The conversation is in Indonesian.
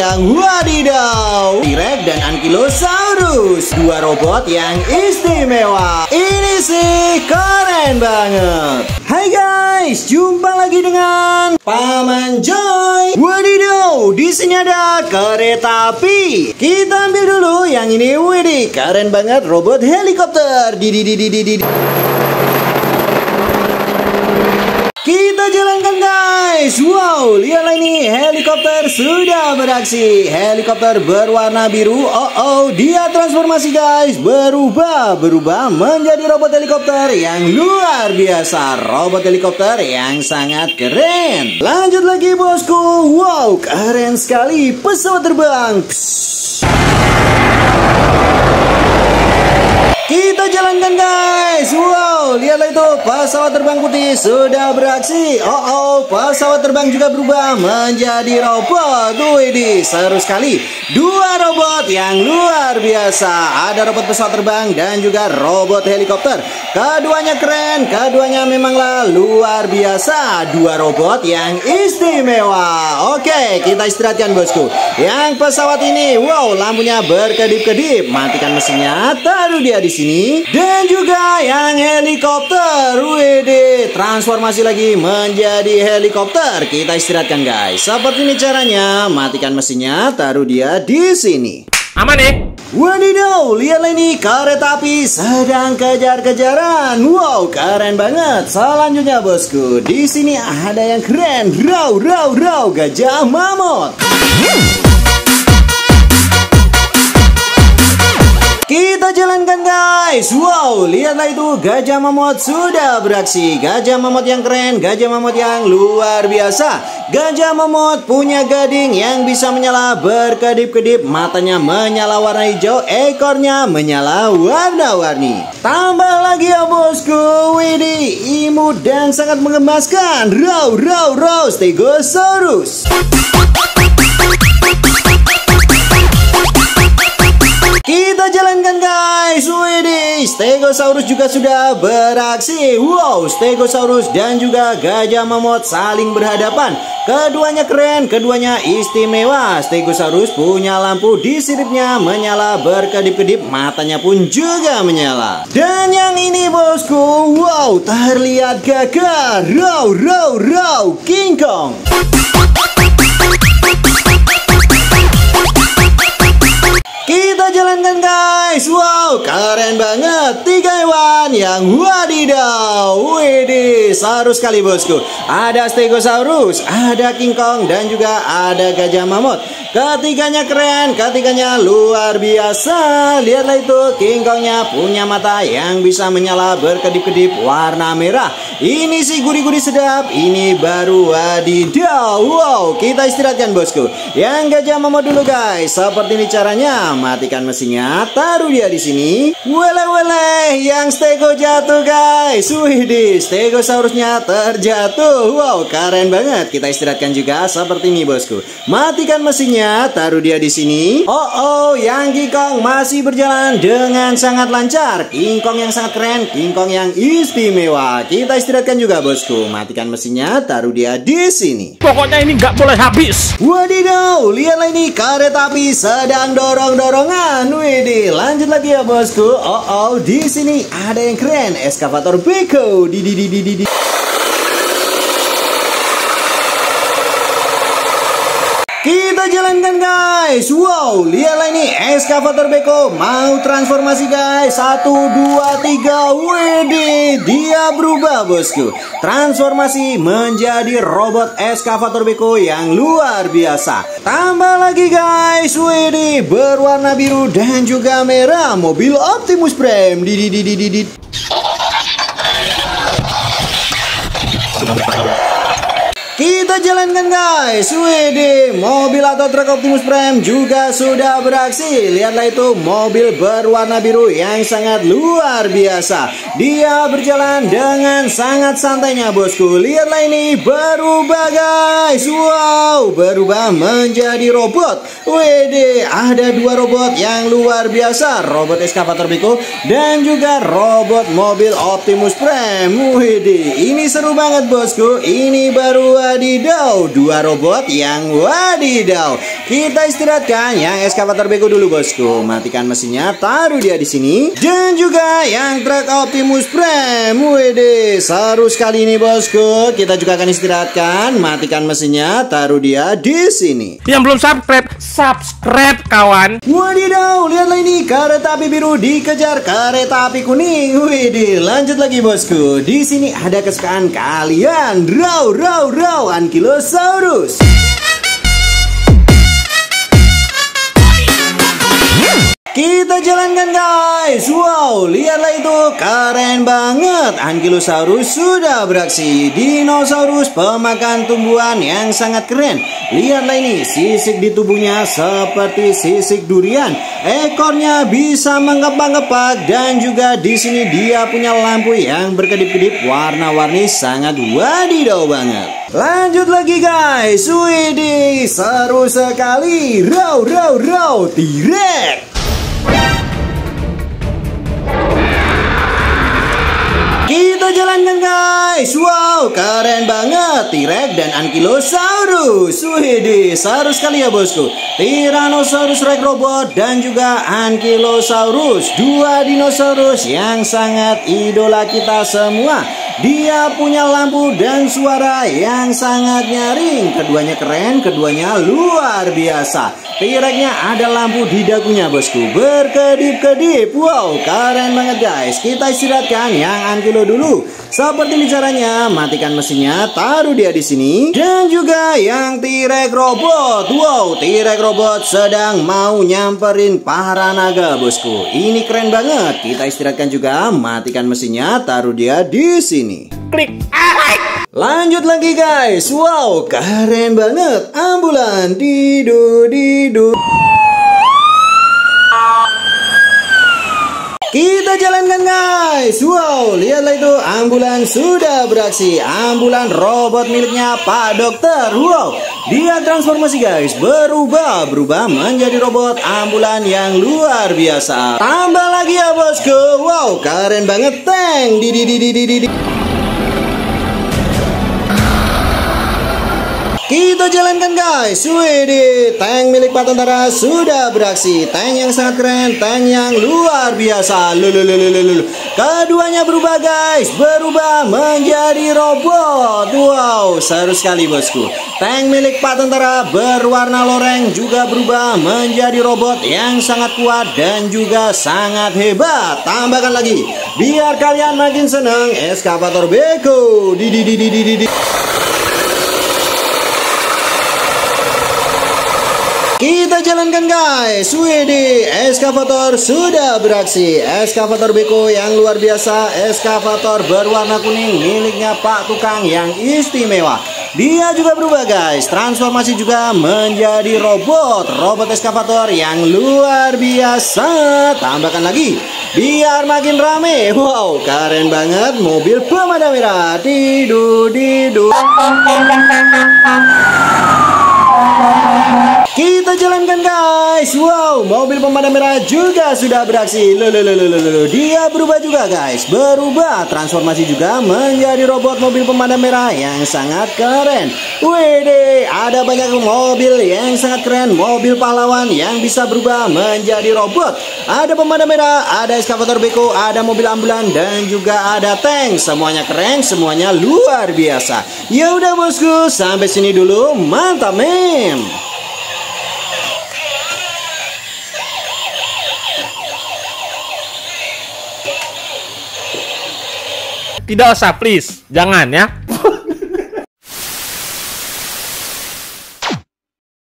yang wadidaw T-Rex dan Ankylosaurus. Dua robot yang istimewa. Ini sih keren banget. Hai guys, jumpa lagi dengan Paman Joy. Wadidaw, di sini ada kereta api. Kita ambil dulu yang ini. Widih, keren banget robot helikopter. Di di di di di di kita jalankan guys. Wow lihatlah ini. Helikopter sudah beraksi. Helikopter berwarna biru. Oh oh dia transformasi guys. Berubah Berubah menjadi robot helikopter yang luar biasa. Robot helikopter yang sangat keren. Lanjut lagi bosku. Wow keren sekali. Pesawat terbang. Psst. Kita jalankan guys Lihatlah itu pesawat terbang putih sudah beraksi. Oh oh pesawat terbang juga berubah menjadi robot. Ini seru sekali. Dua robot yang luar biasa. Ada robot pesawat terbang dan juga robot helikopter. Keduanya keren Keduanya memanglah luar biasa. Dua robot yang istimewa. Oke kita istirahatkan bosku? Yang pesawat ini Wow lampunya berkedip-kedip. Matikan mesinnya Taruh dia di sini. Dan juga yang helikopter WD transformasi lagi menjadi helikopter kita istirahatkan guys seperti ini caranya matikan mesinnya taruh dia di sini aman ya Wadidaw, lihatlah ini kereta api sedang kejar-kejaran. Wow, keren banget. Selanjutnya bosku, di sini ada yang keren. Raw, raw, raw, gajah mamut. Kita jalankan guys. Wow lihatlah itu. Gajah mamut sudah beraksi. Gajah mamut yang keren Gajah mamut yang luar biasa. Gajah mamut punya gading yang bisa menyala berkedip-kedip. Matanya menyala warna hijau Ekornya menyala warna-warni. Tambah lagi ya bosku. Widih imut dan sangat mengemaskan. Raw raw raw Stegosaurus Stegosaurus juga sudah beraksi. Wow Stegosaurus dan juga gajah mamut saling berhadapan. Keduanya keren Keduanya istimewa. Stegosaurus punya lampu di siripnya Menyala berkedip-kedip Matanya pun juga menyala. Dan yang ini bosku Wow terlihat gagah. Raw raw raw King Kong Kita jalankan guys. Wow keren banget. Tiga hewan yang wadidaw Widih Seru sekali bosku. Ada Stegosaurus Ada King Kong Dan juga ada Gajah Mamut. Ketiganya keren Ketiganya luar biasa. Lihatlah itu King Kongnya punya mata Yang bisa menyala berkedip-kedip Warna merah. Ini sih gurih-gurih sedap Ini baru wadidaw Wow kita istirahatkan bosku. Yang Gajah Mamut dulu guys. Seperti ini caranya matikan mesinnya, taruh dia di sini. Wele wele, yang stego jatuh guys. Wih stegosaurusnya terjatuh. Wow, keren banget. Kita istirahatkan juga seperti ini bosku. Matikan mesinnya, taruh dia di sini. Oh oh, yang King Kong masih berjalan dengan sangat lancar. King Kong yang sangat keren, King Kong yang istimewa. Kita istirahatkan juga bosku. Matikan mesinnya, taruh dia di sini. Pokoknya ini nggak boleh habis. Wadidaw, ini kereta api sedang dorong-dorong dorongan. Widih, lanjut lagi ya bosku. Oh oh, di sini ada yang keren, eskavator Beko. Di di di di di. di. Kita jalankan guys. Wow lihatlah ini. Eskavator Beko Mau transformasi guys. Satu, dua, tiga. Wede Dia berubah bosku. Transformasi menjadi robot eskavator Beko Yang luar biasa. Tambah lagi guys. Wede Berwarna biru dan juga merah. Mobil Optimus Prime. Di di di di di di Kita jalankan guys. WD Mobil atau truk Optimus Prime juga sudah beraksi. Lihatlah itu mobil berwarna biru yang sangat luar biasa. Dia berjalan dengan sangat santainya bosku. Lihatlah ini berubah guys. Wow berubah menjadi robot. WD ada dua robot yang luar biasa. Robot eskavator Beko dan juga robot mobil Optimus Prime. WD ini seru banget bosku. Ini baru wadidaw Dua robot yang wadidaw Kita istirahatkan yang eskavator beko dulu bosku. Matikan mesinnya, taruh dia di sini. Dan juga yang truk Optimus Prime. Wede, seru sekali ini bosku. Kita juga akan istirahatkan, matikan mesinnya, taruh dia di sini. Yang belum subscribe, subscribe kawan. Wadidaw, lihatlah ini kereta api biru dikejar kereta api kuning. Wede, lanjut lagi bosku. Di sini ada kesukaan kalian. Raw, raw, raw, Ankylosaurus. Jalankan guys. Wow lihatlah itu. Keren banget. Ankylosaurus sudah beraksi. Dinosaurus pemakan tumbuhan yang sangat keren. Lihatlah ini sisik di tubuhnya seperti sisik durian. Ekornya bisa mengepak-ngepak Dan juga di sini dia punya lampu yang berkedip-kedip. Warna-warni sangat wadidaw banget. Lanjut lagi guys. Widih seru sekali. Raw raw raw T-Rex keren banget. T-Rex dan Ankylosaurus. Wih seru sekali ya bosku. Tyrannosaurus Rex Robot dan juga Ankylosaurus. Dua dinosaurus yang sangat idola kita semua. Dia punya lampu dan suara yang sangat nyaring. Keduanya keren, keduanya luar biasa. T-Rexnya ada lampu di dagunya bosku. Berkedip-kedip. Wow keren banget guys. Kita istirahatkan yang Ankylosaurus dulu. Seperti ini caranya, matikan mesinnya, taruh dia di sini. Dan juga yang T-Rex robot. Wow, T-Rex robot sedang mau nyamperin para naga, bosku. Ini keren banget. Kita istirahatkan juga, matikan mesinnya, taruh dia di sini. Klik. Lanjut lagi guys. Wow, keren banget. Ambulan didu didu. Kita jalankan guys. Wow lihatlah itu. Ambulan sudah beraksi. Ambulan robot miliknya Pak Dokter. Wow dia transformasi guys. Berubah Berubah menjadi robot ambulan yang luar biasa. Tambah lagi ya bosku. Wow keren banget. Tank di Kita jalankan guys. Wede Tank milik Pak Tentara sudah beraksi. Tank yang sangat keren Tank yang luar biasa. Lululululul. Keduanya berubah guys. Berubah menjadi robot. Wow seru sekali bosku. Tank milik Pak Tentara berwarna loreng Juga berubah menjadi robot Yang sangat kuat dan juga sangat hebat. Tambahkan lagi. Biar kalian makin senang Eskavator Beko. Di jalankan guys. Widi Eskavator sudah beraksi. Eskavator Beko yang luar biasa. Eskavator berwarna kuning Miliknya Pak Tukang yang istimewa. Dia juga berubah guys. Transformasi juga menjadi robot. Robot eskavator yang luar biasa. Tambahkan lagi. Biar makin rame. Wow keren banget. Mobil pemadam merah. Didu didu kita jalankan guys. Wow mobil pemadam merah juga sudah beraksi. Lulululululu. Dia berubah juga guys. Berubah transformasi juga menjadi robot mobil pemadam merah Yang sangat keren. Wede ada banyak mobil yang sangat keren. Mobil pahlawan yang bisa berubah menjadi robot. Ada pemadam merah Ada eskavator beko Ada mobil ambulan Dan juga ada tank. Semuanya keren Semuanya luar biasa. Ya udah bosku. Sampai sini dulu Mantap men Tidak usah, please. Jangan ya.